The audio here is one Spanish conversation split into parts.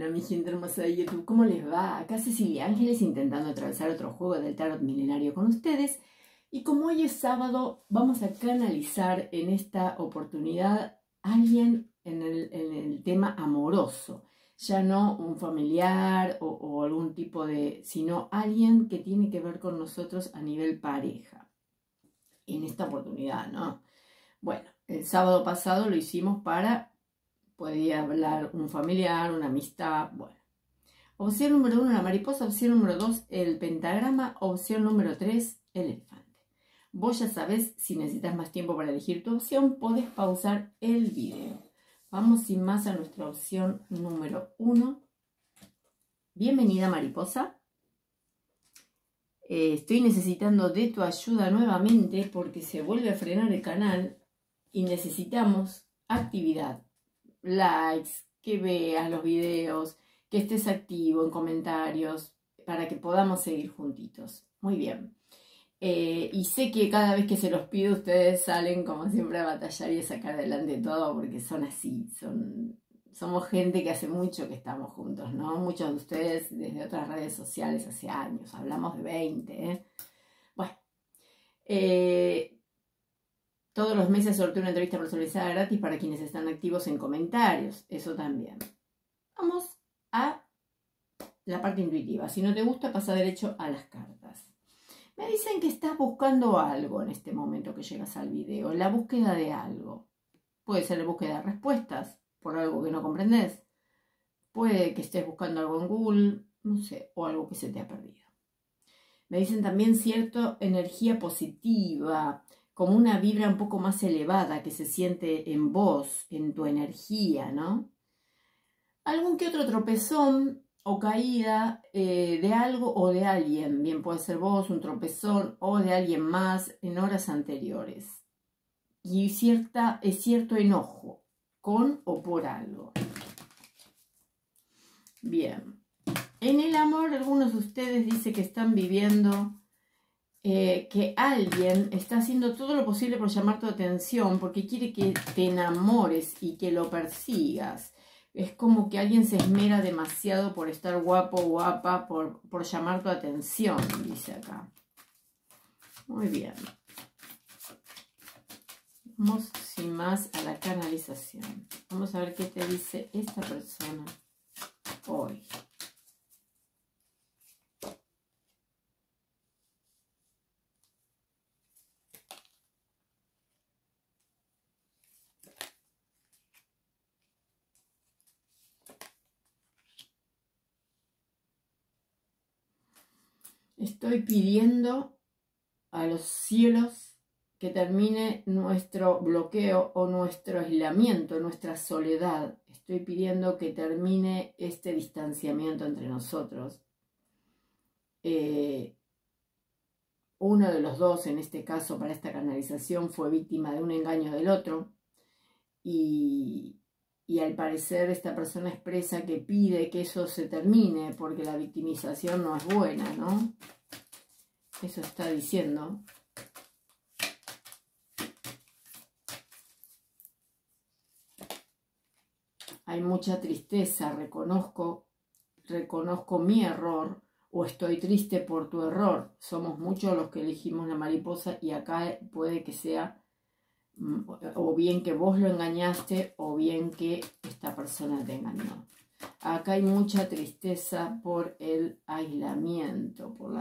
Hola, mi gente hermosa de YouTube, ¿cómo les va? Acá Cecilia Ángeles intentando atravesar otro juego del tarot milenario con ustedes. Y como hoy es sábado, vamos a canalizar en esta oportunidad a alguien en el, tema amoroso. Ya no un familiar o algún tipo de, sino alguien que tiene que ver con nosotros a nivel pareja. En esta oportunidad, ¿no? Bueno, el sábado pasado lo hicimos para Podría hablar un familiar, una amistad, bueno. Opción número uno, la mariposa. Opción número dos, el pentagrama. Opción número tres, el elefante. Vos ya sabés, si necesitas más tiempo para elegir tu opción, podés pausar el video. Vamos sin más a nuestra opción número uno. Bienvenida mariposa. Eh, estoy necesitando de tu ayuda nuevamente porque se vuelve a frenar el canal y necesitamos actividad likes, que veas los videos, que estés activo en comentarios, para que podamos seguir juntitos. Muy bien. Eh, y sé que cada vez que se los pido ustedes salen como siempre a batallar y a sacar adelante todo porque son así, son, somos gente que hace mucho que estamos juntos, ¿no? Muchos de ustedes desde otras redes sociales hace años, hablamos de 20, ¿eh? Bueno, eh, todos los meses sorteo una entrevista personalizada gratis para quienes están activos en comentarios. Eso también. Vamos a la parte intuitiva. Si no te gusta, pasa derecho a las cartas. Me dicen que estás buscando algo en este momento que llegas al video. La búsqueda de algo. Puede ser la búsqueda de respuestas por algo que no comprendes. Puede que estés buscando algo en Google, no sé, o algo que se te ha perdido. Me dicen también cierta energía positiva, como una vibra un poco más elevada que se siente en vos, en tu energía, ¿no? Algún que otro tropezón o caída eh, de algo o de alguien, bien puede ser vos, un tropezón o de alguien más en horas anteriores. Y cierta, es cierto enojo con o por algo. Bien. En el amor, algunos de ustedes dicen que están viviendo eh, que alguien está haciendo todo lo posible por llamar tu atención porque quiere que te enamores y que lo persigas. Es como que alguien se esmera demasiado por estar guapo, guapa, por, por llamar tu atención, dice acá. Muy bien. Vamos sin más a la canalización. Vamos a ver qué te dice esta persona hoy. Estoy pidiendo a los cielos que termine nuestro bloqueo o nuestro aislamiento, nuestra soledad. Estoy pidiendo que termine este distanciamiento entre nosotros. Eh, uno de los dos, en este caso para esta canalización, fue víctima de un engaño del otro y, y al parecer esta persona expresa que pide que eso se termine porque la victimización no es buena, ¿no? Eso está diciendo. Hay mucha tristeza, reconozco, reconozco mi error o estoy triste por tu error. Somos muchos los que elegimos la mariposa y acá puede que sea Mm, o bien que vos lo engañaste o bien que esta persona te engañó. Acá hay mucha tristeza por el aislamiento, por,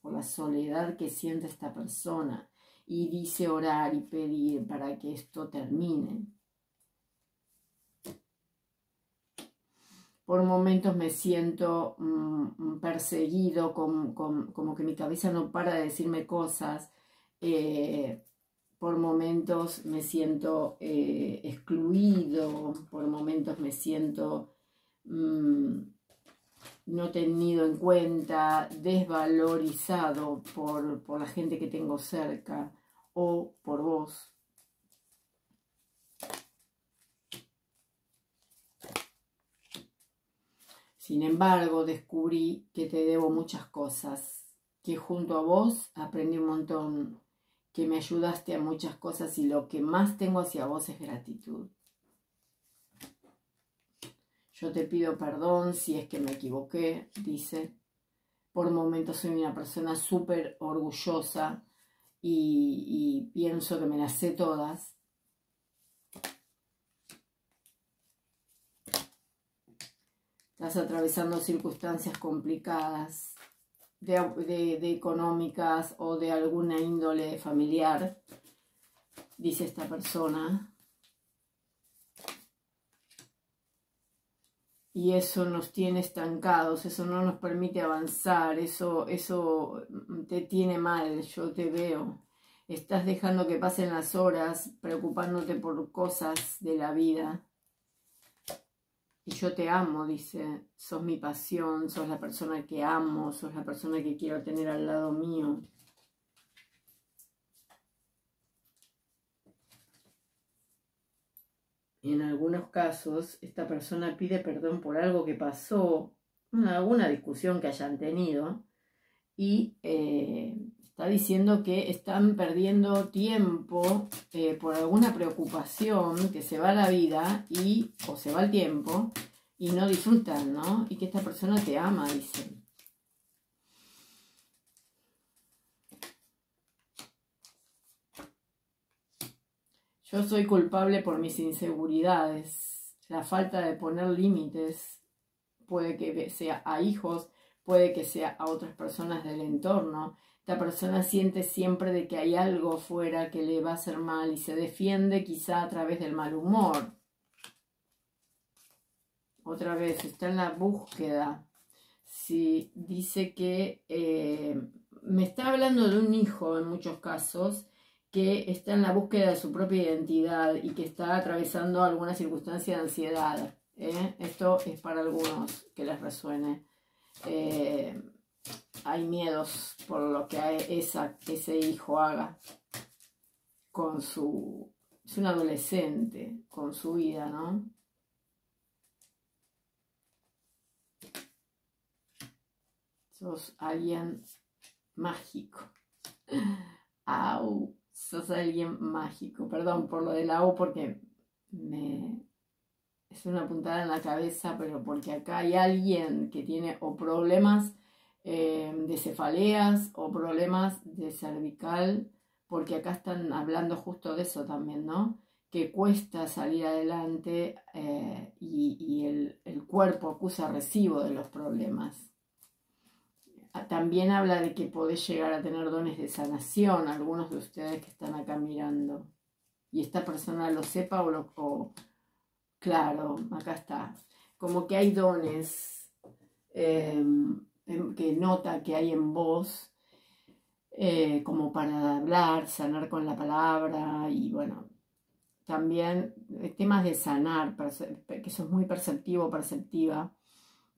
por la soledad que siente esta persona y dice orar y pedir para que esto termine. Por momentos me siento mm, perseguido, como, que mi cabeza no para de decirme cosas. Eh, por momentos me siento eh, excluido, por momentos me siento mm, no tenido en cuenta, desvalorizado por, por la gente que tengo cerca o por vos. Sin embargo, descubrí que te debo muchas cosas, que junto a vos aprendí un montón, que me ayudaste a muchas cosas y lo que más tengo hacia vos es gratitud. Yo te pido perdón si es que me equivoqué, dice. Por momentos soy una persona súper orgullosa y, pienso que me las sé todas. Estás atravesando circunstancias complicadas, de, económicas o de alguna índole familiar, dice esta persona. Y eso nos tiene estancados, eso no nos permite avanzar, eso, eso te tiene mal, yo te veo. Estás dejando que pasen las horas preocupándote por cosas de la vida y yo te amo, dice, sos mi pasión, sos la persona que amo, sos la persona que quiero tener al lado mío. En algunos casos, esta persona pide perdón por algo que pasó, alguna discusión que hayan tenido, y eh, está diciendo que están perdiendo tiempo eh, por alguna preocupación, que se va la vida y, o se va el tiempo y no disfrutan, ¿no? Y que esta persona te ama, dice. Yo soy culpable por mis inseguridades, la falta de poner límites, puede que sea a hijos, puede que sea a otras personas del entorno, esta persona siente siempre de que hay algo fuera que le va a hacer mal y se defiende quizá a través del mal humor. Otra vez, está en la búsqueda. Si dice que eh, me está hablando de un hijo en muchos casos que está en la búsqueda de su propia identidad y que está atravesando alguna circunstancia de ansiedad. ¿eh? Esto es para algunos que les resuene. Eh, hay miedos por lo que ese hijo haga con su... Es un adolescente con su vida, ¿no? Sos alguien mágico. Au, sos alguien mágico. Perdón por lo de la U porque me, es una puntada en la cabeza, pero porque acá hay alguien que tiene o problemas eh, de cefaleas o problemas de cervical, porque acá están hablando justo de eso también, ¿no? Que cuesta salir adelante eh, y, el, el, cuerpo acusa recibo de los problemas. También habla de que podés llegar a tener dones de sanación, algunos de ustedes que están acá mirando. Y esta persona lo sepa o lo... claro, acá está. Como que hay dones. Eh, que nota que hay en vos, eh, como para hablar, sanar con la palabra y bueno, también eh, temas de sanar, que sos muy perceptivo, perceptiva.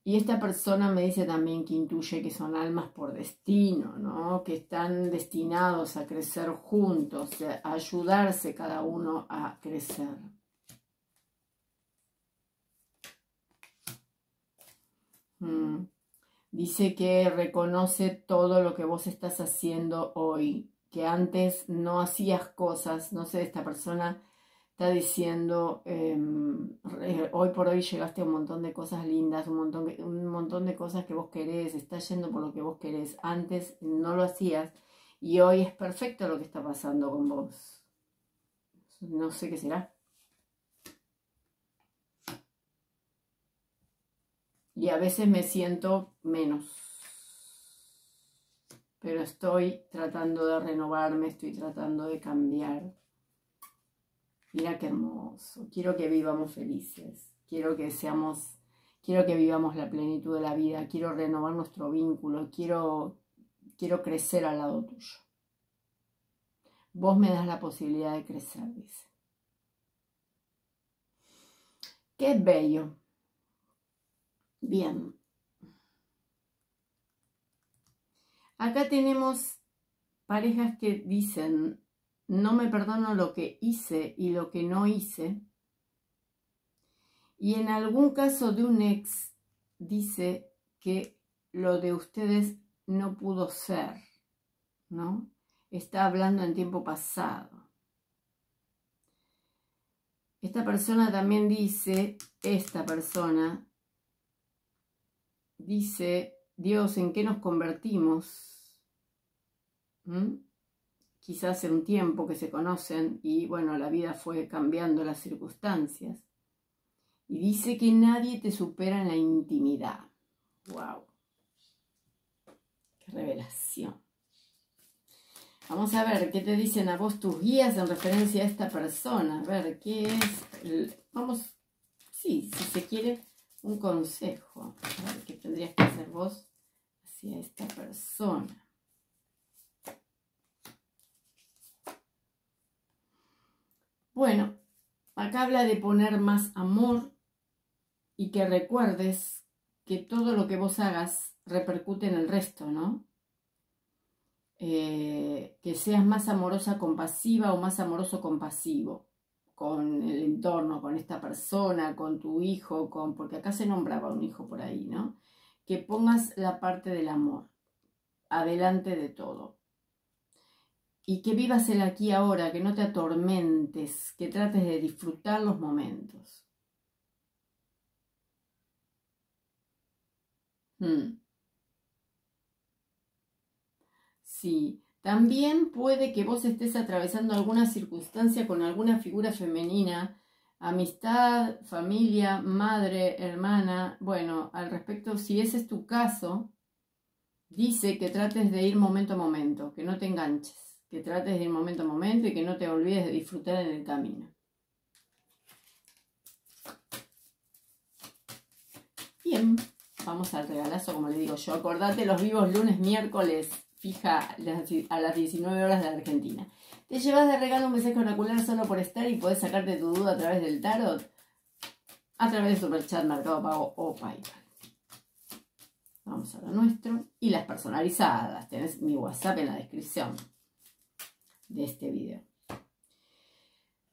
Y esta persona me dice también que intuye que son almas por destino, ¿no? que están destinados a crecer juntos, a ayudarse cada uno a crecer. Mm. Dice que reconoce todo lo que vos estás haciendo hoy, que antes no hacías cosas, no sé, esta persona está diciendo, em, hoy por hoy llegaste a un montón de cosas lindas, un montón, un montón de cosas que vos querés, estás yendo por lo que vos querés, antes no lo hacías y hoy es perfecto lo que está pasando con vos. No sé qué será. y a veces me siento menos. Pero estoy tratando de renovarme, estoy tratando de cambiar. Mira qué hermoso. Quiero que vivamos felices. Quiero que seamos, quiero que vivamos la plenitud de la vida. Quiero renovar nuestro vínculo. Quiero, quiero crecer al lado tuyo. Vos me das la posibilidad de crecer, dice. Qué bello. Bien. Acá tenemos parejas que dicen, no me perdono lo que hice y lo que no hice. Y en algún caso de un ex dice que lo de ustedes no pudo ser, ¿no? Está hablando en tiempo pasado. Esta persona también dice, esta persona dice Dios, ¿en qué nos convertimos? ¿Mm? Quizás hace un tiempo que se conocen y bueno, la vida fue cambiando las circunstancias. Y dice que nadie te supera en la intimidad. ¡Wow! ¡Qué revelación! Vamos a ver qué te dicen a vos tus guías en referencia a esta persona. A ver, ¿qué es? Vamos, sí, si se quiere, un consejo. A ver, ¿qué tendrías que hacer vos hacia esta persona? Bueno, acá habla de poner más amor y que recuerdes que todo lo que vos hagas repercute en el resto, ¿no? Eh, que seas más amorosa compasiva o más amoroso compasivo con el entorno, con esta persona, con tu hijo, con porque acá se nombraba un hijo por ahí, ¿no? Que pongas la parte del amor adelante de todo. Y que vivas el aquí ahora, que no te atormentes, que trates de disfrutar los momentos. Hmm. Sí, también puede que vos estés atravesando alguna circunstancia con alguna figura femenina, amistad, familia, madre, hermana. Bueno, al respecto, si ese es tu caso, dice que trates de ir momento a momento, que no te enganches, que trates de ir momento a momento y que no te olvides de disfrutar en el camino. Bien, vamos al regalazo, como le digo yo. Acordate los vivos lunes, miércoles fija a las 19 horas de Argentina. ¿Te llevas de regalo un mensaje oracular solo por estar y puedes sacarte tu duda a través del tarot? A través de Superchat, Mercado Pago o PayPal. Vamos a lo nuestro. Y las personalizadas. Tenés mi WhatsApp en la descripción de este video.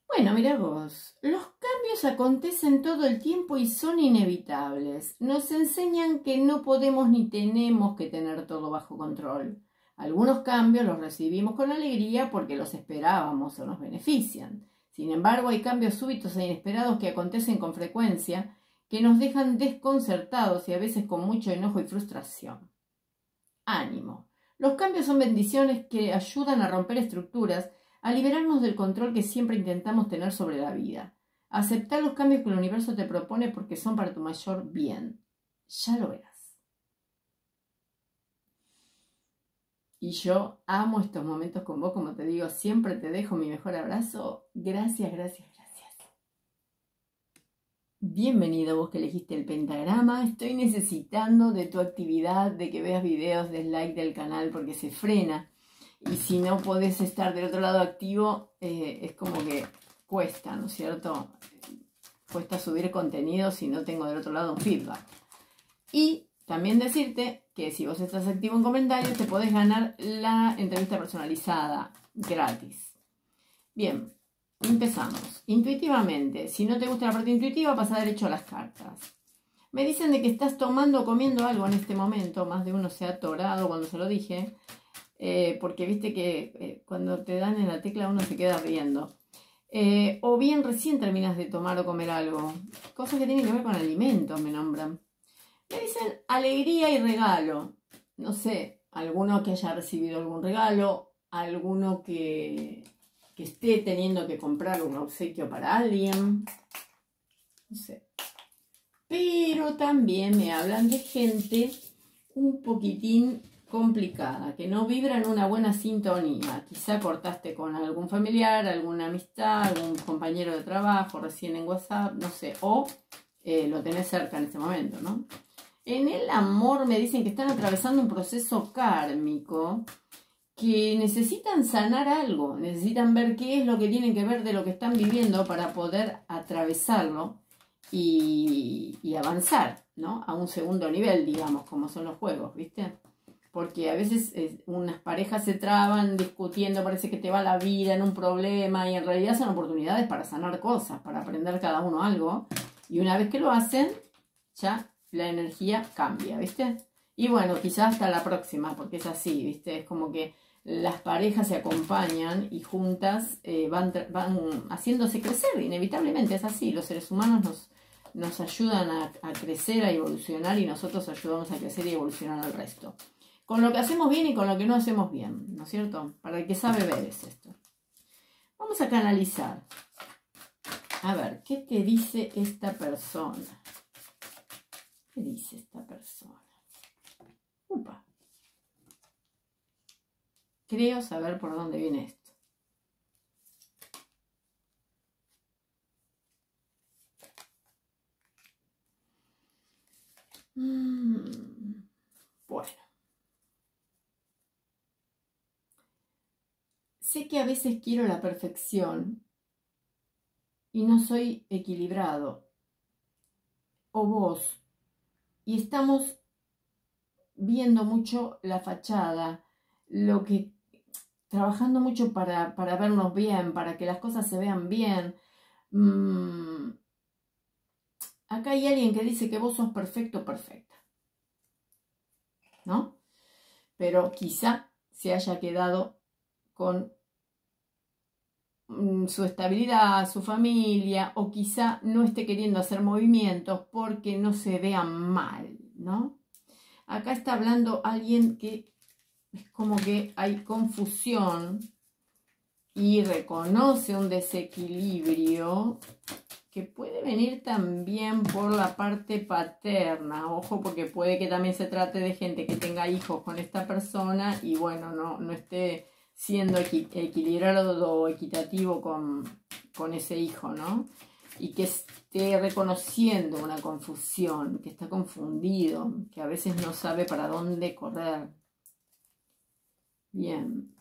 Bueno, mira vos, los cambios acontecen todo el tiempo y son inevitables. Nos enseñan que no podemos ni tenemos que tener todo bajo control. Algunos cambios los recibimos con alegría porque los esperábamos o nos benefician. Sin embargo, hay cambios súbitos e inesperados que acontecen con frecuencia que nos dejan desconcertados y a veces con mucho enojo y frustración. Ánimo. Los cambios son bendiciones que ayudan a romper estructuras, a liberarnos del control que siempre intentamos tener sobre la vida. Aceptar los cambios que el universo te propone porque son para tu mayor bien. Ya lo verás. Y yo amo estos momentos con vos, como te digo, siempre te dejo mi mejor abrazo. Gracias, gracias. Bienvenido vos que elegiste el pentagrama. Estoy necesitando de tu actividad, de que veas videos, de like del canal porque se frena. Y si no podés estar del otro lado activo, eh, es como que cuesta, ¿no es cierto? Cuesta subir contenido si no tengo del otro lado un feedback. Y también decirte que si vos estás activo en comentarios te podés ganar la entrevista personalizada gratis. Bien, empezamos. Intuitivamente, si no te gusta la parte intuitiva, pasa derecho a las cartas. Me dicen de que estás tomando o comiendo algo en este momento, más de uno se ha atorado cuando se lo dije, eh, porque viste que eh, cuando te dan en la tecla uno se queda riendo. Eh, o bien recién terminas de tomar o comer algo. Cosas que tienen que ver con alimentos, me nombran. Me dicen alegría y regalo. No sé, alguno que haya recibido algún regalo, alguno que, que esté teniendo que comprar un obsequio para alguien. No sé. Pero también me hablan de gente un poquitín complicada, que no vibra en una buena sintonía. Quizá cortaste con algún familiar, alguna amistad, algún compañero de trabajo, recién en WhatsApp, no sé, o eh, lo tenés cerca en este momento, ¿no? En el amor me dicen que están atravesando un proceso kármico que necesitan sanar algo, necesitan ver qué es lo que tienen que ver de lo que están viviendo para poder atravesarlo y, avanzar, ¿no? A un segundo nivel, digamos, como son los juegos, ¿viste? Porque a veces unas parejas se traban discutiendo, parece que te va la vida en un problema y en realidad son oportunidades para sanar cosas, para aprender cada uno algo. Y una vez que lo hacen, ya la energía cambia, ¿viste? Y bueno, quizás hasta la próxima, porque es así, ¿viste? Es como que las parejas se acompañan y juntas eh, van, van haciéndose crecer, inevitablemente es así, los seres humanos nos, nos ayudan a, a, crecer, a evolucionar y nosotros ayudamos a crecer y evolucionar al resto. Con lo que hacemos bien y con lo que no hacemos bien, ¿no es cierto? Para el que sabe ver es esto. Vamos a canalizar. A ver, ¿qué te dice esta persona? ¿Qué dice esta persona? Upa. Creo saber por dónde viene esto. Mm, bueno. Sé que a veces quiero la perfección y no soy equilibrado. O vos. Y estamos viendo mucho la fachada, lo que trabajando mucho para, para vernos bien, para que las cosas se vean bien. Mm, acá hay alguien que dice que vos sos perfecto, perfecta. ¿No? Pero quizá se haya quedado con mm, su estabilidad, su familia, o quizá no esté queriendo hacer movimientos porque no se vean mal, ¿no? Acá está hablando alguien que es como que hay confusión y reconoce un desequilibrio que puede venir también por la parte paterna, ojo, porque puede que también se trate de gente que tenga hijos con esta persona y bueno, no, no esté siendo equilibrado o equitativo con, con ese hijo, ¿no? Y que reconociendo una confusión, que está confundido, que a veces no sabe para dónde correr. Bien.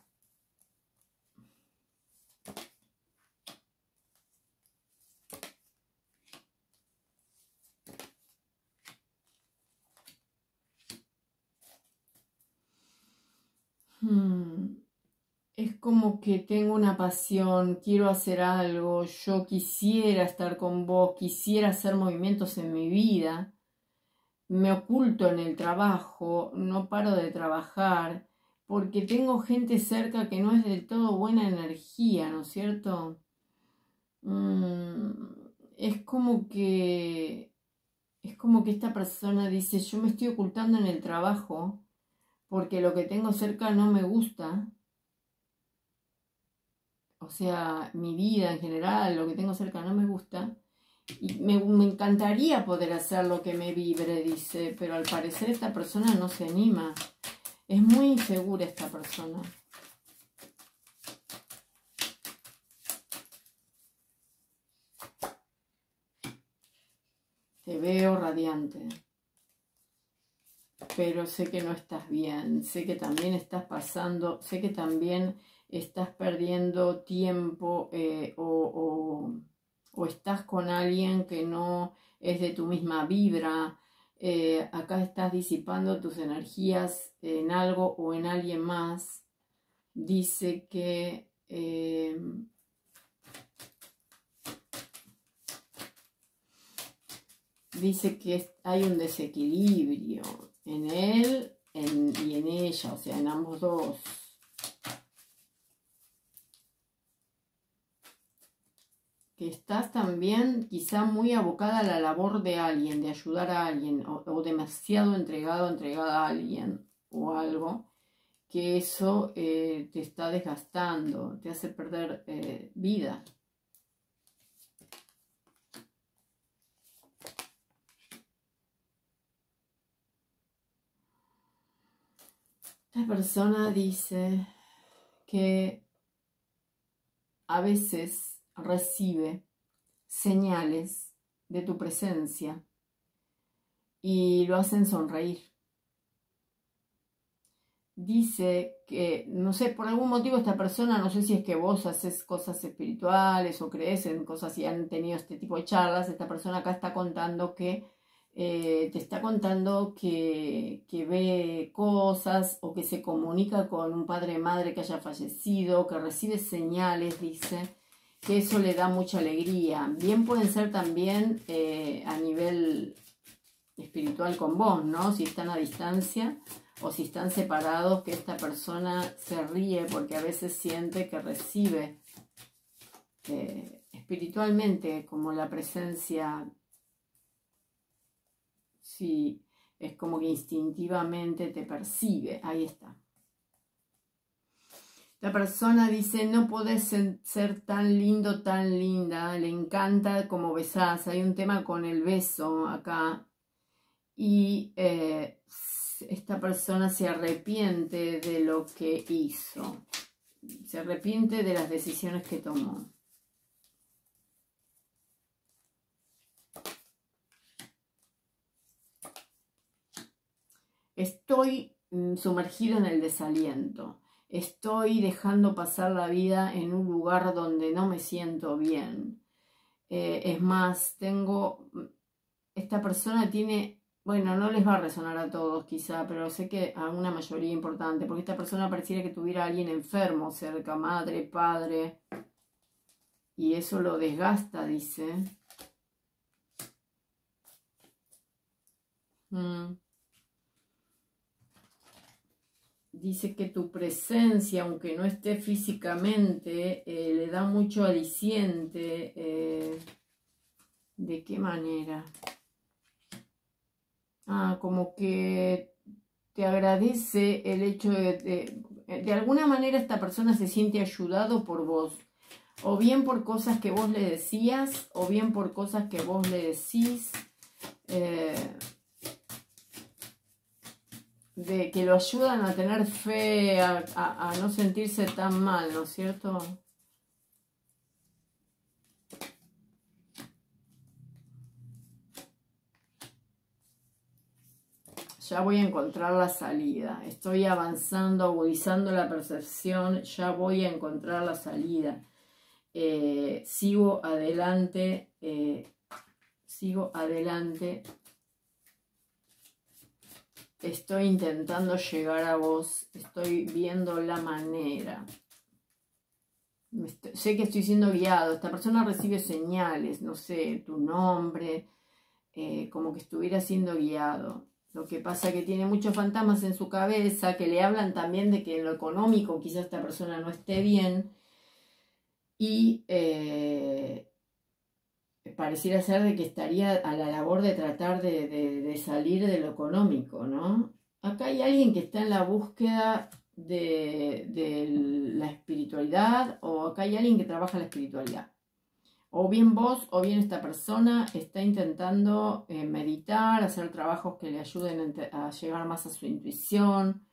Hmm. Es como que tengo una pasión, quiero hacer algo, yo quisiera estar con vos, quisiera hacer movimientos en mi vida, me oculto en el trabajo, no paro de trabajar porque tengo gente cerca que no es del todo buena energía, ¿no es cierto? Mm, es como que es como que esta persona dice, yo me estoy ocultando en el trabajo porque lo que tengo cerca no me gusta. O sea, mi vida en general, lo que tengo cerca no me gusta. Y me, me encantaría poder hacer lo que me vibre, dice, pero al parecer esta persona no se anima. Es muy insegura esta persona. Te veo radiante. Pero sé que no estás bien. Sé que también estás pasando. Sé que también estás perdiendo tiempo eh, o, o estás con alguien que no es de tu misma vibra eh, acá estás disipando tus energías en algo o en alguien más. Dice que eh, dice que hay un desequilibrio en él y en ella, o sea, en ambos dos. Que estás también quizá muy abocada a la labor de alguien, de ayudar a alguien, o, demasiado entregado, entregada a alguien o algo, que eso eh, te está desgastando, te hace perder eh, vida. Esta persona dice que a veces recibe señales de tu presencia y lo hacen sonreír. Dice que, no sé, por algún motivo esta persona, no sé si es que vos haces cosas espirituales o crees en cosas y han tenido este tipo de charlas, esta persona acá está contando que eh, te está contando que, que, ve cosas o que se comunica con un padre o madre que haya fallecido, que recibe señales, dice, que eso le da mucha alegría. Bien pueden ser también eh, a nivel espiritual con vos, ¿no? Si están a distancia o si están separados, que esta persona se ríe porque a veces siente que recibe eh, espiritualmente como la presencia si es como que instintivamente te percibe. Ahí está. La persona dice, no podés ser tan lindo, tan linda, le encanta como besás. Hay un tema con el beso acá. Y eh, esta persona se arrepiente de lo que hizo. Se arrepiente de las decisiones que tomó. Estoy mm, sumergido en el desaliento estoy dejando pasar la vida en un lugar donde no me siento bien. Eh, es más, tengo, esta persona tiene, bueno, no les va a resonar a todos quizá, pero sé que a una mayoría importante, porque esta persona pareciera que tuviera a alguien enfermo cerca, madre, padre, y eso lo desgasta, dice. Mm. Dice que tu presencia, aunque no esté físicamente, eh, le da mucho aliciente. Eh, ¿De qué manera? Ah, como que te agradece el hecho de, de, alguna manera esta persona se siente ayudado por vos, o bien por cosas que vos le decías, o bien por cosas que vos le decís. Eh, de que lo ayudan a tener fe, a, no sentirse tan mal, ¿no es cierto? ya voy a encontrar la salida. Estoy avanzando, agudizando la percepción, ya voy a encontrar la salida. Eh, sigo adelante, eh, sigo adelante Estoy intentando llegar a vos, estoy viendo la manera. sé que estoy siendo guiado, esta persona recibe señales, no sé, tu nombre, eh, como que estuviera siendo guiado. Lo que pasa es que tiene muchos fantasmas en su cabeza que le hablan también de que en lo económico quizás esta persona no esté bien. Y eh, pareciera ser de que estaría a la labor de tratar de, salir de lo económico, ¿no? Acá hay alguien que está en la búsqueda de, la espiritualidad o acá hay alguien que trabaja la espiritualidad. O bien vos o bien esta persona está intentando eh, meditar, hacer trabajos que le ayuden a llegar más a su intuición,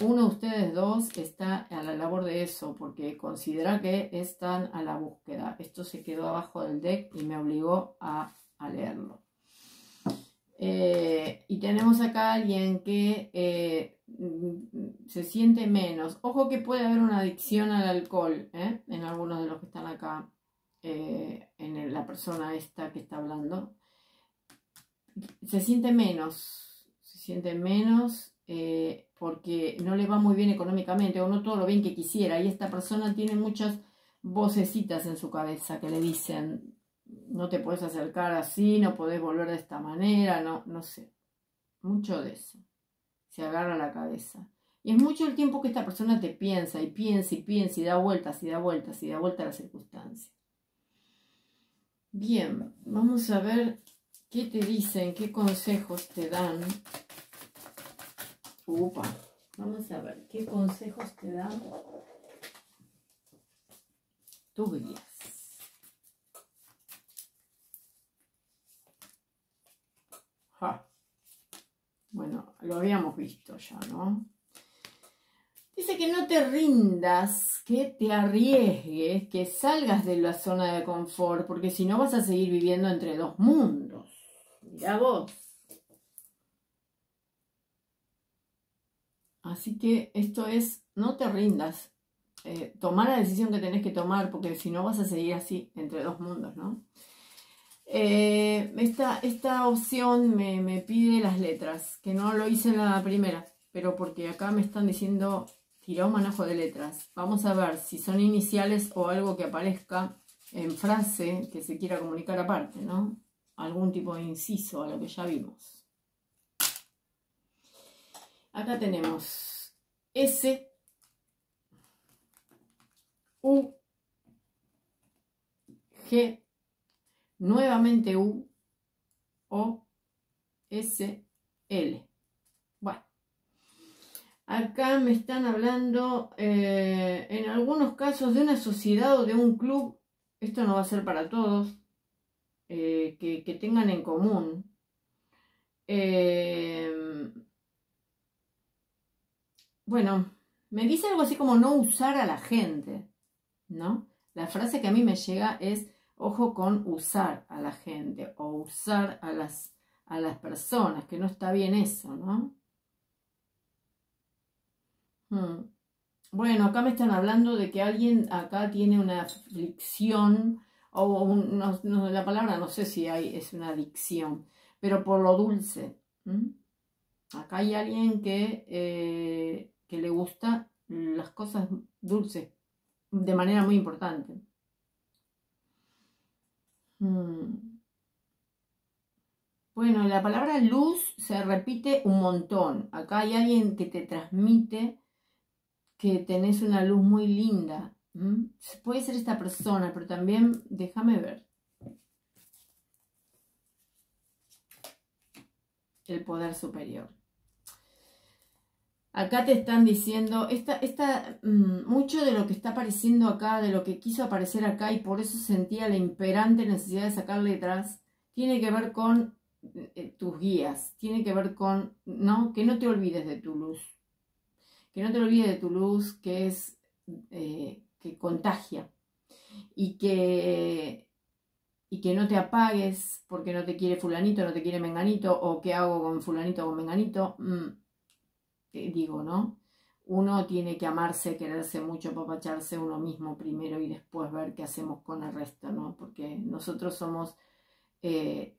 uno de ustedes dos está a la labor de eso porque considera que están a la búsqueda. Esto se quedó abajo del deck y me obligó a, leerlo. Eh, y tenemos acá a alguien que eh, se siente menos. Ojo que puede haber una adicción al alcohol ¿eh? en algunos de los que están acá, en la persona esta que está hablando. Se siente menos, se siente menos porque no le va muy bien económicamente o no todo lo bien que quisiera. Y esta persona tiene muchas vocecitas en su cabeza que le dicen, no te puedes acercar así, no podés volver de esta manera, no, no sé. Mucho de eso. Se agarra la cabeza. Y es mucho el tiempo que esta persona te piensa y piensa y piensa y da vueltas y da vueltas y da vueltas a las circunstancias. Bien, vamos a ver qué te dicen, qué consejos te dan Upa. Vamos a ver qué consejos te dan tu guías. Bueno, lo habíamos visto ya, ¿no? Dice que no te rindas, que te arriesgues, que salgas de la zona de confort, porque si no vas a seguir viviendo entre dos mundos. Mira vos. Así que esto es, no te rindas, eh, tomar la decisión que tenés que tomar, porque si no vas a seguir así entre dos mundos, ¿no? Eh, esta, opción me, pide las letras, que no lo hice en la primera, pero porque acá me están diciendo tira un manojo de letras. Vamos a ver si son iniciales o algo que aparezca en frase que se quiera comunicar aparte, ¿no? Algún tipo de inciso a lo que ya vimos. Acá tenemos S, U, G, nuevamente U, O, S-L. Bueno. Acá me están hablando eh, en algunos casos de una sociedad o de un club. Esto no va a ser para todos. Eh, que, tengan en común. Eh, bueno, me dice algo así como no usar a la gente, ¿no? La frase que a mí me llega es, ojo con usar a la gente o usar a las, a las personas, que no está bien eso, ¿no? Hmm. Bueno, acá me están hablando de que alguien acá tiene una aflicción o la palabra no sé si hay, es una adicción, pero por lo dulce. Acá hay alguien que, eh, que le gusta las cosas dulces de manera muy importante. Hmm. Bueno, la palabra luz se repite un montón. Acá hay alguien que te transmite que tenés una luz muy linda, Puede ser esta persona, pero también déjame ver. El poder superior. Acá te están diciendo, esta, esta, mm, mucho de lo que está apareciendo acá, de lo que quiso aparecer acá y por eso sentía la imperante necesidad de sacar letras, tiene que ver con eh, tus guías, tiene que ver con, ¿no? Que no te olvides de tu luz, que no te olvides de tu luz, que es eh, contagia y que, y que no te apagues porque no te quiere fulanito, no te quiere menganito o qué hago con fulanito o menganito. Mm, digo, ¿no? Uno tiene que amarse, quererse mucho, papacharse uno mismo primero y después ver qué hacemos con el resto, ¿no? Porque nosotros somos, eh,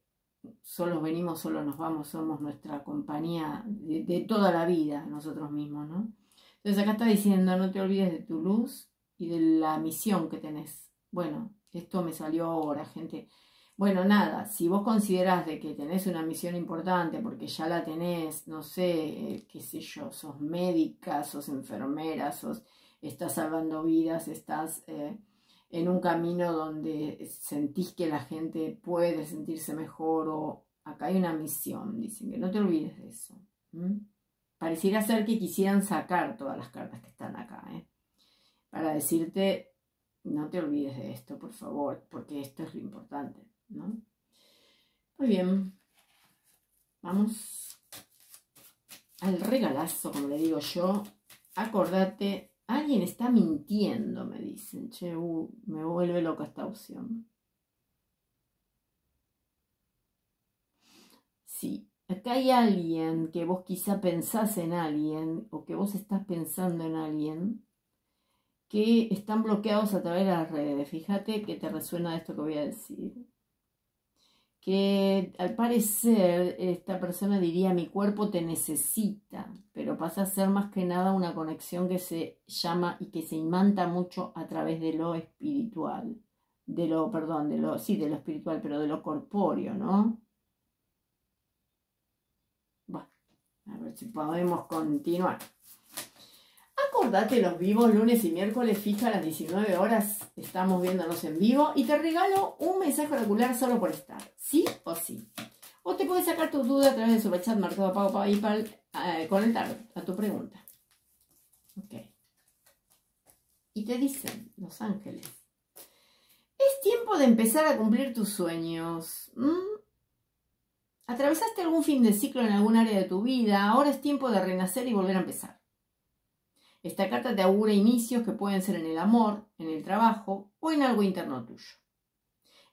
solos venimos, solo nos vamos, somos nuestra compañía de, de, toda la vida, nosotros mismos, ¿no? Entonces acá está diciendo, no te olvides de tu luz, y de la misión que tenés. Bueno, esto me salió ahora, gente. Bueno, nada, si vos considerás de que tenés una misión importante porque ya la tenés, no sé, qué sé yo, sos médica, sos enfermera, sos, estás salvando vidas, estás eh, en un camino donde sentís que la gente puede sentirse mejor o acá hay una misión, dicen que no te olvides de eso. Pareciera ser que quisieran sacar todas las cartas que están acá, ¿eh? para decirte, no te olvides de esto, por favor, porque esto es lo importante, ¿no? Muy bien, vamos al regalazo, como le digo yo. Acordate, alguien está mintiendo, me dicen. Che, uh, me vuelve loca esta opción. Sí, acá hay alguien que vos quizá pensás en alguien o que vos estás pensando en alguien que están bloqueados a través de las redes. Fíjate que te resuena esto que voy a decir. Que al parecer esta persona diría mi cuerpo te necesita, pero pasa a ser más que nada una conexión que se llama y que se imanta mucho a través de lo espiritual. De lo, perdón, de lo, sí, de lo espiritual, pero de lo corpóreo, ¿no? Bueno, a ver si podemos continuar. Acordate los vivos lunes y miércoles fija a las 19 horas. Estamos viéndonos en vivo y te regalo un mensaje oracular solo por estar. ¿Sí o sí? O te puedes sacar tu duda a través de Superchat, Mercado Pago, PayPal eh, a tu pregunta. Ok. Y te dicen los ángeles. Es tiempo de empezar a cumplir tus sueños. ¿Mm? Atravesaste algún fin de ciclo en algún área de tu vida. Ahora es tiempo de renacer y volver a empezar. Esta carta te augura inicios que pueden ser en el amor, en el trabajo o en algo interno tuyo.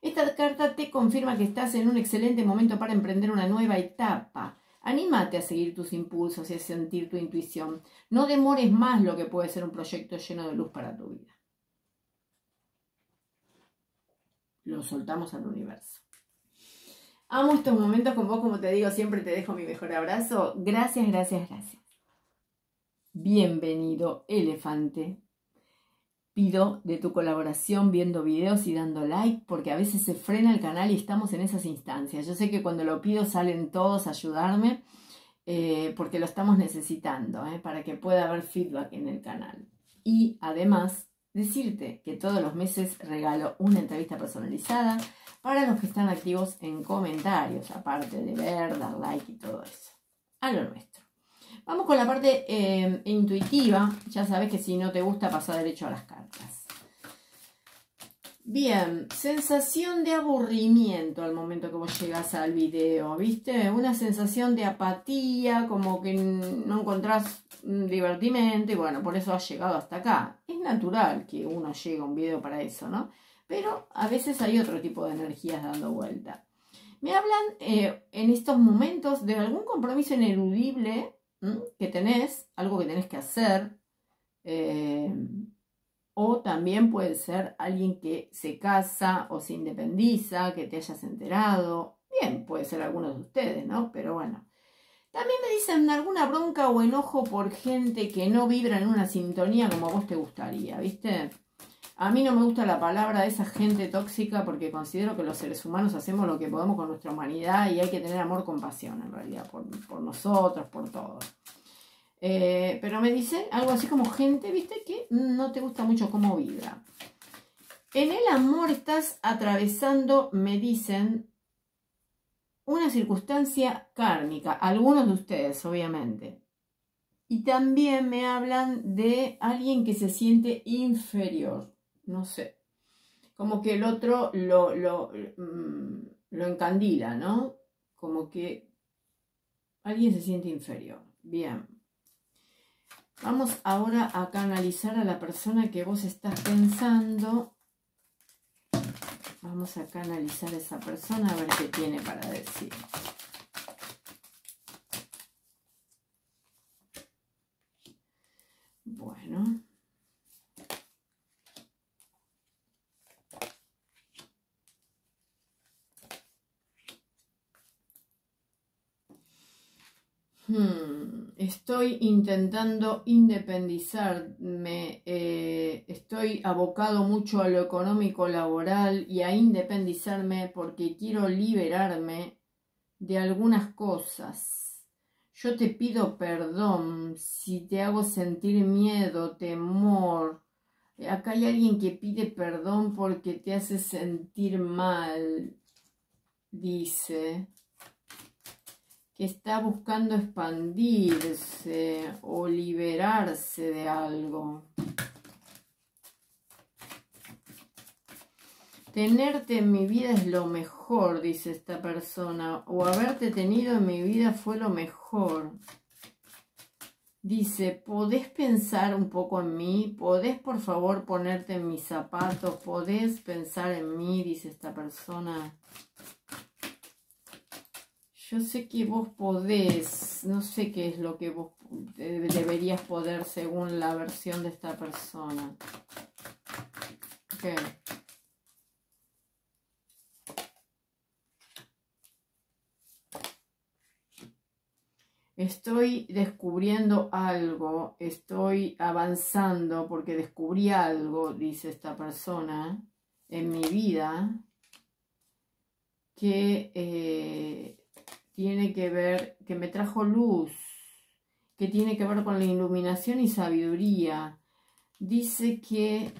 Esta carta te confirma que estás en un excelente momento para emprender una nueva etapa. Anímate a seguir tus impulsos y a sentir tu intuición. No demores más lo que puede ser un proyecto lleno de luz para tu vida. Lo soltamos al universo. Amo estos momentos con vos, como te digo, siempre te dejo mi mejor abrazo. Gracias, gracias, gracias. Bienvenido, elefante. Pido de tu colaboración viendo videos y dando like porque a veces se frena el canal y estamos en esas instancias. Yo sé que cuando lo pido salen todos a ayudarme eh, porque lo estamos necesitando eh, para que pueda haber feedback en el canal. Y además decirte que todos los meses regalo una entrevista personalizada para los que están activos en comentarios, aparte de ver, dar like y todo eso. A lo nuestro. Vamos con la parte eh, intuitiva. Ya sabes que si no te gusta, pasa derecho a las cartas. Bien, sensación de aburrimiento al momento que vos llegas al video, ¿viste? Una sensación de apatía, como que no encontrás divertimento y bueno, por eso has llegado hasta acá. Es natural que uno llegue a un video para eso, ¿no? Pero a veces hay otro tipo de energías dando vuelta. Me hablan eh, en estos momentos de algún compromiso ineludible que tenés, algo que tenés que hacer. Eh, o también puede ser alguien que se casa o se independiza, que te hayas enterado. Bien, puede ser alguno de ustedes, ¿no? Pero bueno. También me dicen alguna bronca o enojo por gente que no vibra en una sintonía como a vos te gustaría, ¿viste? A mí no me gusta la palabra de esa gente tóxica porque considero que los seres humanos hacemos lo que podemos con nuestra humanidad y hay que tener amor, compasión en realidad, por, nosotros, por todos. Eh, pero me dicen algo así como gente, viste, que no te gusta mucho cómo vibra. En el amor estás atravesando, me dicen, una circunstancia kármica, algunos de ustedes, obviamente. Y también me hablan de alguien que se siente inferior, no sé, como que el otro lo, lo, mm, lo encandila, ¿no? Como que alguien se siente inferior. Bien. Vamos ahora a canalizar a la persona que vos estás pensando. Vamos a canalizar a esa persona a ver qué tiene para decir. Bueno. Hmm, estoy intentando independizarme, eh, estoy abocado mucho a lo económico laboral y a independizarme porque quiero liberarme de algunas cosas. Yo te pido perdón si te hago sentir miedo, temor. Acá hay alguien que pide perdón porque te hace sentir mal, dice que está buscando expandirse o liberarse de algo. Tenerte en mi vida es lo mejor, dice esta persona, o haberte tenido en mi vida fue lo mejor. Dice, ¿podés pensar un poco en mí? ¿Podés por favor ponerte en mis zapatos? ¿Podés pensar en mí? Dice esta persona. Yo sé que vos podés, no sé qué es lo que vos deberías poder según la versión de esta persona. Estoy descubriendo algo, estoy avanzando porque descubrí algo, dice esta persona, en mi vida, que eh, tiene que ver, que me trajo luz, que tiene que ver con la iluminación y sabiduría. Dice que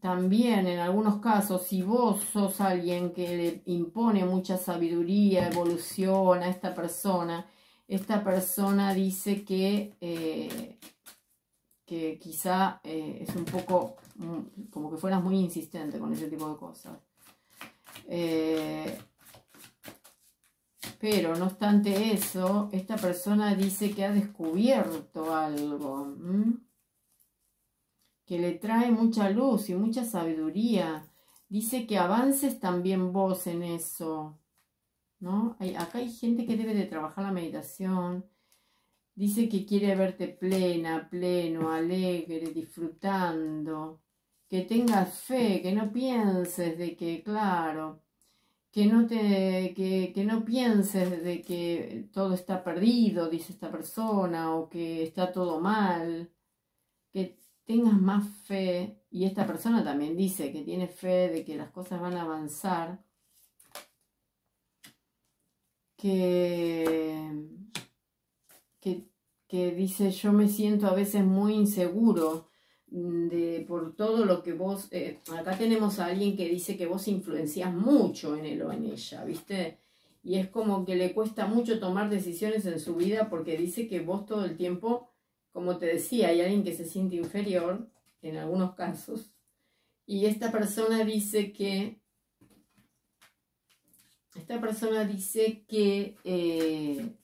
también en algunos casos, si vos sos alguien que le impone mucha sabiduría, evolución a esta persona, esta persona dice que, eh, que quizá eh, es un poco, mm, como que fueras muy insistente con ese tipo de cosas. Eh, pero no obstante eso, esta persona dice que ha descubierto algo que le trae mucha luz y mucha sabiduría. Dice que avances también vos en eso. ¿no? acá hay gente que debe de trabajar la meditación. Dice que quiere verte plena, pleno, alegre, disfrutando. Que tengas fe, que no pienses de que, claro, que no, te, que, no pienses de que todo está perdido, dice esta persona, o que está todo mal, que tengas más fe, y esta persona también dice que tiene fe de que las cosas van a avanzar, que, que, que dice yo me siento a veces muy inseguro de, por todo lo que vos, eh, acá tenemos a alguien que dice que vos influencias mucho en él o en ella, ¿viste? Y es como que le cuesta mucho tomar decisiones en su vida porque dice que vos todo el tiempo, como te decía, hay alguien que se siente inferior en algunos casos. Y esta persona dice que, esta persona dice que eh,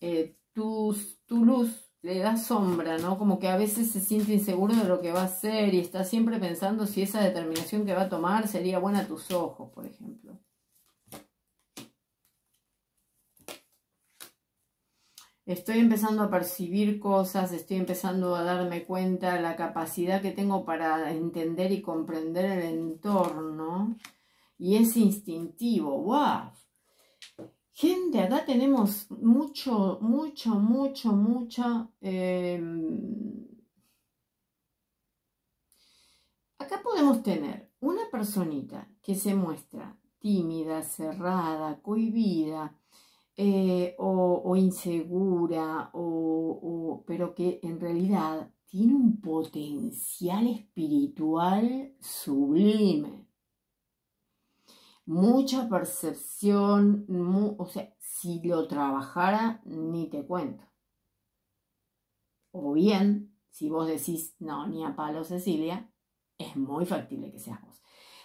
eh, tu luz le da sombra, ¿no? Como que a veces se siente inseguro de lo que va a hacer y está siempre pensando si esa determinación que va a tomar sería buena a tus ojos, por ejemplo. Estoy empezando a percibir cosas, estoy empezando a darme cuenta de la capacidad que tengo para entender y comprender el entorno. Y es instintivo, ¡wow! Gente, acá tenemos mucho, mucho, mucho, mucha... Em, acá podemos tener una personita que se muestra tímida, cerrada, cohibida, eh, o, insegura, o, pero que en realidad tiene un potencial espiritual sublime mucha percepción, o sea, si lo trabajara, ni te cuento. O bien, si vos decís, no, ni a palo Cecilia, es muy factible que seas vos.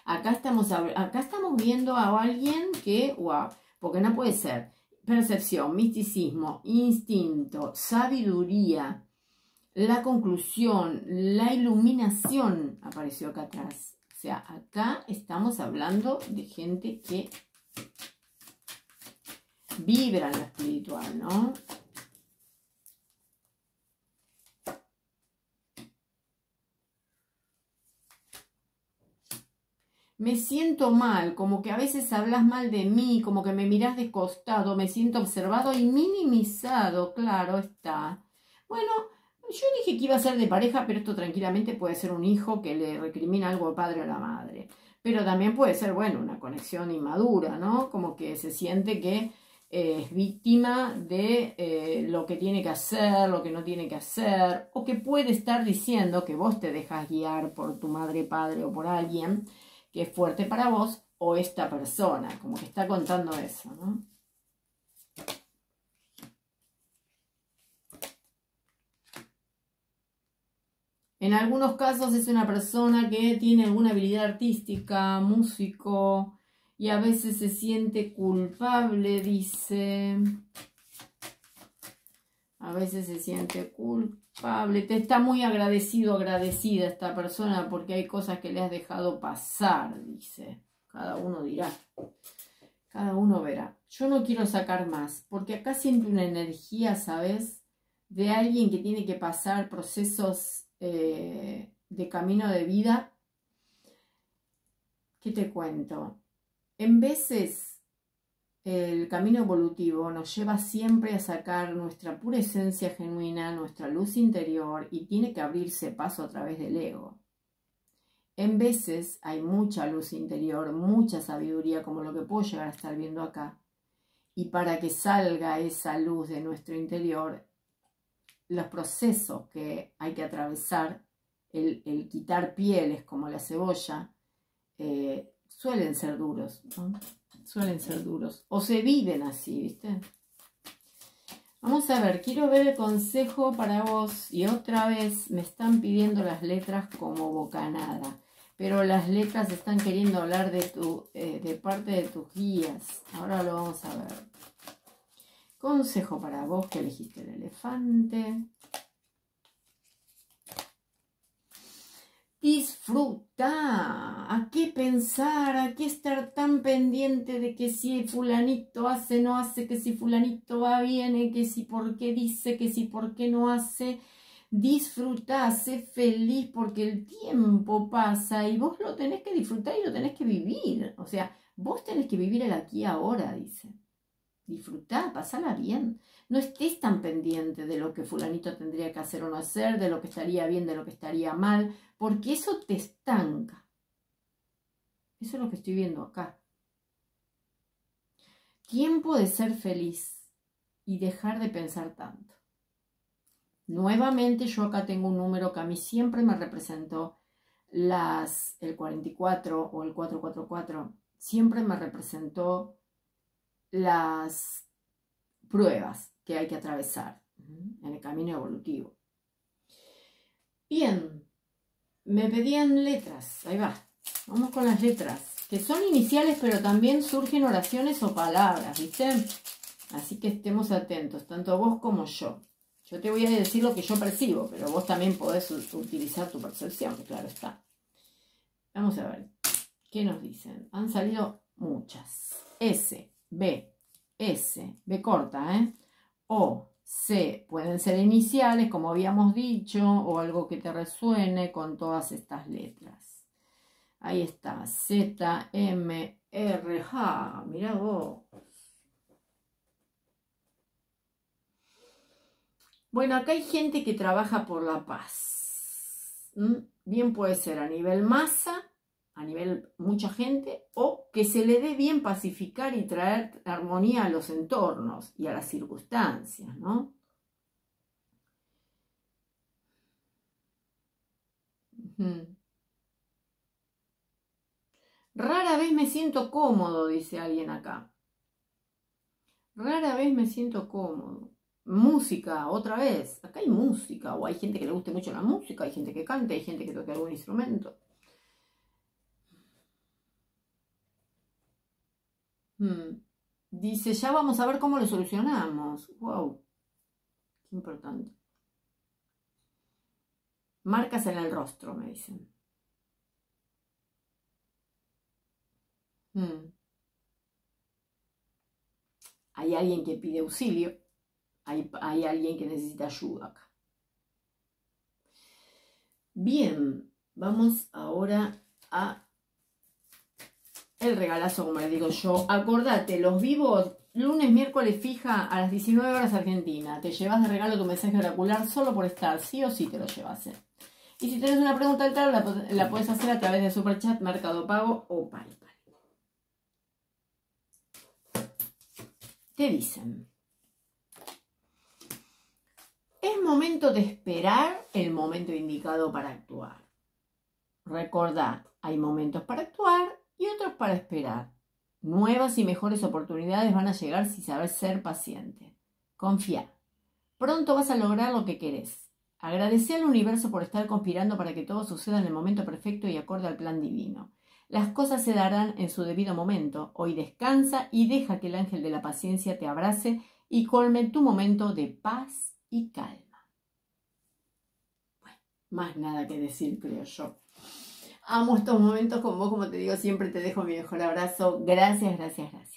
Acá estamos, acá estamos viendo a alguien que, wow, porque no puede ser percepción, misticismo, instinto, sabiduría, la conclusión, la iluminación apareció acá atrás. Sea, acá estamos hablando de gente que vibra en lo espiritual, ¿no? Me siento mal, como que a veces hablas mal de mí, como que me miras de costado, me siento observado y minimizado, claro está. Bueno, yo dije que iba a ser de pareja, pero esto tranquilamente puede ser un hijo que le recrimina algo al padre o a la madre. Pero también puede ser, bueno, una conexión inmadura, ¿no? Como que se siente que eh, es víctima de eh, lo que tiene que hacer, lo que no tiene que hacer, o que puede estar diciendo que vos te dejas guiar por tu madre, padre o por alguien que es fuerte para vos, o esta persona, como que está contando eso, ¿no? En algunos casos es una persona que tiene alguna habilidad artística, músico, y a veces se siente culpable, dice. A veces se siente culpable. Te está muy agradecido, agradecida esta persona porque hay cosas que le has dejado pasar, dice. Cada uno dirá. Cada uno verá. Yo no quiero sacar más porque acá siento una energía, ¿sabes? De alguien que tiene que pasar procesos eh, de camino de vida, ¿qué te cuento? En veces el camino evolutivo nos lleva siempre a sacar nuestra pura esencia genuina, nuestra luz interior y tiene que abrirse paso a través del ego. En veces hay mucha luz interior, mucha sabiduría, como lo que puedo llegar a estar viendo acá. Y para que salga esa luz de nuestro interior, los procesos que hay que atravesar, el, quitar pieles como la cebolla, eh, suelen ser duros, Suelen ser duros. O se viven así, ¿viste? Vamos a ver, quiero ver el consejo para vos. Y otra vez me están pidiendo las letras como bocanada. Pero las letras están queriendo hablar de, tu, eh, de parte de tus guías. Ahora lo vamos a ver. Consejo para vos que elegiste el elefante. Disfruta. ¿A qué pensar? ¿A qué estar tan pendiente de que si fulanito hace, no hace, que si fulanito va, viene, que si por qué dice, que si por qué no hace? Disfruta, sé feliz porque el tiempo pasa y vos lo tenés que disfrutar y lo tenés que vivir. O sea, vos tenés que vivir el aquí ahora, dice. Disfrutá, pasala bien. No estés tan pendiente de lo que fulanito tendría que hacer o no hacer, de lo que estaría bien, de lo que estaría mal, porque eso te estanca. Eso es lo que estoy viendo acá. Tiempo de ser feliz y dejar de pensar tanto. Nuevamente yo acá tengo un número que a mí siempre me representó las, el 44 o el 444, siempre me representó las pruebas que hay que atravesar en el camino evolutivo. Bien, me pedían letras, ahí va, vamos con las letras, que son iniciales pero también surgen oraciones o palabras, ¿viste? Así que estemos atentos, tanto vos como yo. Yo te voy a decir lo que yo percibo, pero vos también podés utilizar tu percepción, claro está. Vamos a ver, ¿qué nos dicen? Han salido muchas. S, B, S, B corta, ¿eh? O, C, pueden ser iniciales, como habíamos dicho, o algo que te resuene con todas estas letras. Ahí está, Z, M, R, J, mira vos. Bueno, acá hay gente que trabaja por la paz. Bien puede ser a nivel masa, a nivel mucha gente, o que se le dé bien pacificar y traer armonía a los entornos y a las circunstancias, ¿no? Rara vez me siento cómodo, dice alguien acá. Rara vez me siento cómodo. Música, otra vez. Acá hay música, o hay gente que le guste mucho la música, hay gente que canta, hay gente que toca algún instrumento. Hmm. Dice, ya vamos a ver cómo lo solucionamos. Wow, qué importante. Marcas en el rostro, me dicen. Hmm. Hay alguien que pide auxilio. Hay, alguien que necesita ayuda acá. Bien, vamos ahora a el regalazo, como le digo yo. Acordate, los vivos, lunes, miércoles fija a las 19 horas Argentina. Te llevas de regalo tu mensaje oracular solo por estar, sí o sí te lo llevas. ¿eh? Y si tienes una pregunta al tarot, la, la puedes hacer a través de Superchat, Mercado Pago o PayPal. Te dicen. Es momento de esperar el momento indicado para actuar. Recordad, hay momentos para actuar y otros para esperar. Nuevas y mejores oportunidades van a llegar si sabes ser paciente. Confía. Pronto vas a lograr lo que querés. Agradece al universo por estar conspirando para que todo suceda en el momento perfecto y acorde al plan divino. Las cosas se darán en su debido momento. Hoy descansa y deja que el ángel de la paciencia te abrace y colme tu momento de paz y calma. Bueno, más nada que decir, creo yo. Amo estos momentos con vos, como te digo, siempre te dejo mi mejor abrazo. Gracias, gracias, gracias.